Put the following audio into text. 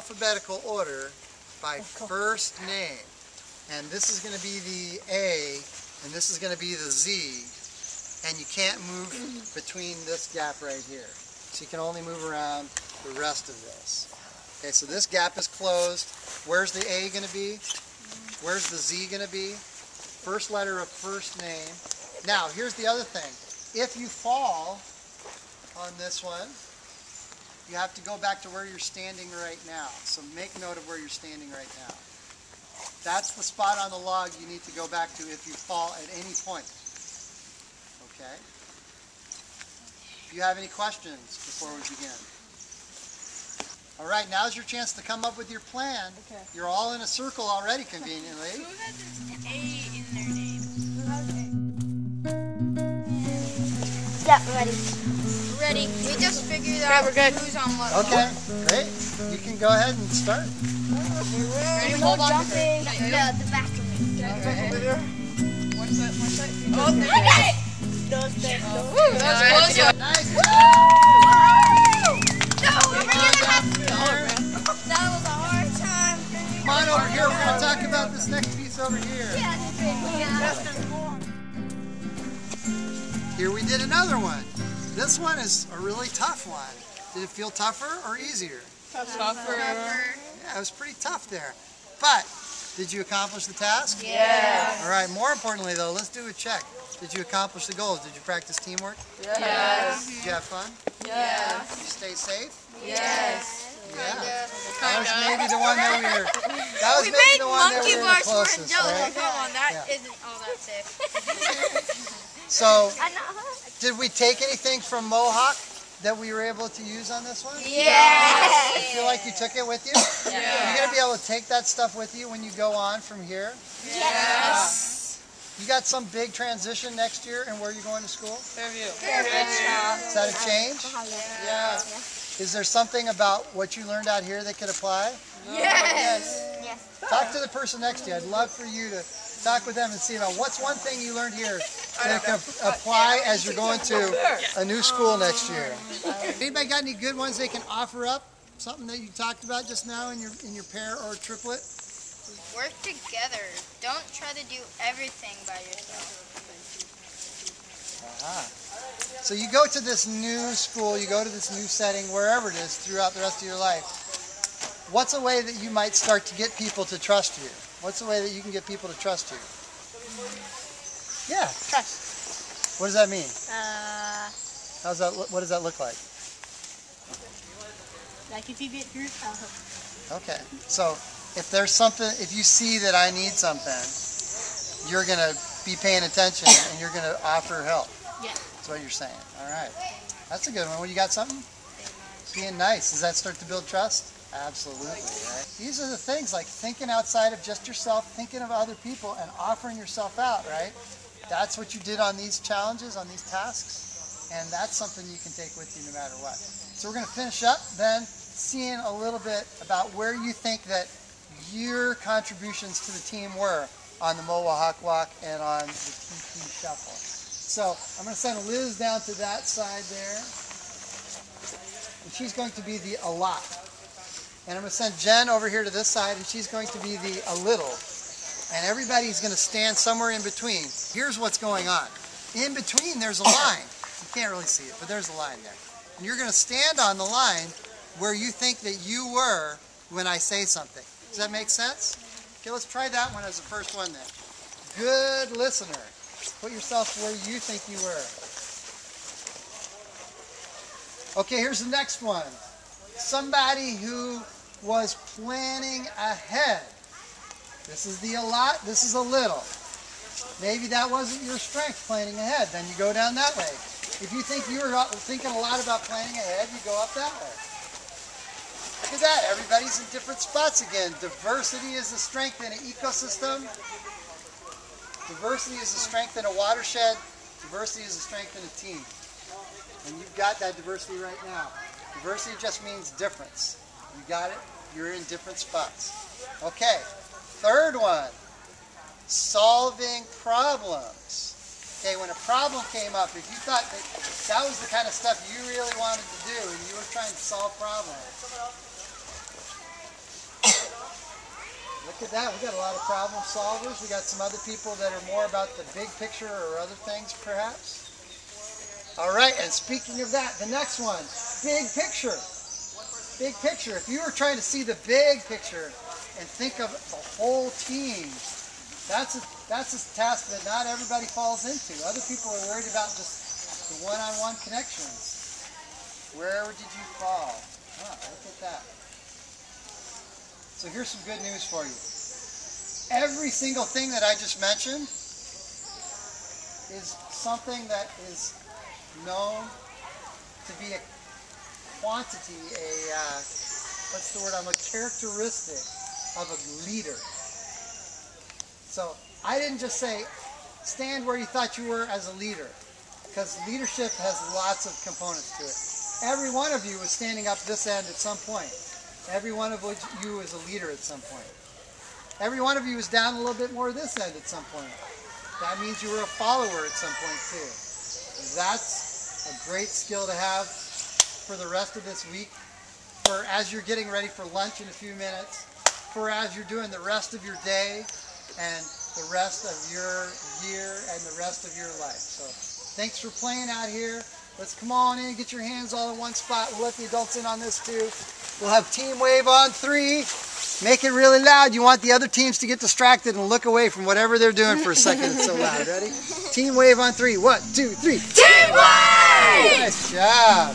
alphabetical order by first name. And this is going to be the A, and this is going to be the Z. And you can't move between this gap right here. So you can only move around the rest of this. Okay, so this gap is closed. Where's the A going to be? Where's the Z going to be? First letter of first name. Now, here's the other thing. If you fall on this one, you have to go back to where you're standing right now. So make note of where you're standing right now. That's the spot on the log you need to go back to if you fall at any point. Okay? Do you have any questions before we begin? All right, now's your chance to come up with your plan. Okay. You're all in a circle already, conveniently. Who has an A in their name? Yep, ready. Ready. We just figured out we're good. who's on what. Okay, great. You can go ahead and start. Ready? No Hold on. jumping. Ready? No, the back of me. One foot, one foot. Oh, I got it! No, step, no. Woo, that was close. Nice. No, we're gonna have That was a hard time. Come on over here. We're going to talk about this next piece over here. Here we did another one. This one is a really tough one. Did it feel tougher or easier? Tougher. Yeah, it was pretty tough there. But did you accomplish the task? Yes. All right, more importantly though, let's do a check. Did you accomplish the goals? Did you practice teamwork? Yes. Did you have fun? Yes. Did you stay safe? Yes. Yeah. That was maybe the one that we were. That was We maybe made the one that monkey we were bars the for closest, Angelica. right? Come on, that Yeah. not all that safe. So, did we take anything from Mohawk that we were able to use on this one? Yes. I feel like you took it with you. You're gonna be able to take that stuff with you when you go on from here. Yes. You got some big transition next year and where you're going to school? Fairview. Is that a change? Yeah. Is there something about what you learned out here that could apply? Yes. Yes. Talk to the person next to you. I'd love for you to talk with them and see about what's one thing you learned here that can apply as you're going to a new school next year. Anybody got any good ones they can offer up? Something that you talked about just now in your in your pair or triplet? Work together. Don't try to do everything by yourself. Ah. So you go to this new school, you go to this new setting, wherever it is, throughout the rest of your life. What's a way that you might start to get people to trust you? What's a way that you can get people to trust you? Yeah. Trust. What does that mean? Uh, How's that? look- What does that look like? like if you get I'll. Okay. So if there's something, if you see that I need something, you're gonna be paying attention and you're gonna offer help. Yeah. That's what you're saying. All right. That's a good one. Well, you got something? Being nice. Does that start to build trust? Absolutely. Right? These are the things like thinking outside of just yourself, thinking of other people, and offering yourself out. Right? That's what you did on these challenges, on these tasks, and that's something you can take with you no matter what. So we're going to finish up then, seeing a little bit about where you think that your contributions to the team were on the Mohawk Walk and on the TT Shuffle. So I'm going to send Liz down to that side there. And she's going to be the a lot. And I'm going to send Jen over here to this side, and she's going to be the a little. And everybody's going to stand somewhere in between. Here's what's going on. In between, there's a line. You can't really see it, but there's a line there. And you're going to stand on the line where you think that you were when I say something. Does that make sense? Okay, let's try that one as the first one then. Good listener. Put yourself where you think you were. Okay, here's the next one. Somebody who was planning ahead. This is the a lot, this is a little. Maybe that wasn't your strength, planning ahead. Then you go down that way. If you think you were thinking a lot about planning ahead, you go up that way. Look at that, everybody's in different spots again. Diversity is a strength in an ecosystem. Diversity is a strength in a watershed. Diversity is a strength in a team. And you've got that diversity right now. Diversity just means difference. You got it? You're in different spots. Okay, third one solving problems. Okay, when a problem came up, if you thought that that was the kind of stuff you really wanted to do and you were trying to solve problems, look at that. We got a lot of problem solvers. We got some other people that are more about the big picture or other things, perhaps. All right, and speaking of that, the next one, big picture. Big picture. If you were trying to see the big picture and think of the whole team, that's a, that's a task that not everybody falls into. Other people are worried about just the one-on-one connections. Where did you fall? Huh, look at that. So here's some good news for you. Every single thing that I just mentioned is something that is known to be a quantity, a uh, what's the word I'm a characteristic of a leader. So I didn't just say stand where you thought you were as a leader, because leadership has lots of components to it. Every one of you was standing up this end at some point. Every one of you is a leader at some point. Every one of you is down a little bit more this end at some point. That means you were a follower at some point too. That's a great skill to have for the rest of this week, for as you're getting ready for lunch in a few minutes, for as you're doing the rest of your day, and the rest of your year and the rest of your life. So thanks for playing out here. Let's come on in, get your hands all in one spot. We'll let the adults in on this too. We'll have team wave on three. Make it really loud. You want the other teams to get distracted and look away from whatever they're doing for a second. It's so loud. Ready? Team wave on three. One, two, three. Team Wave! Nice job.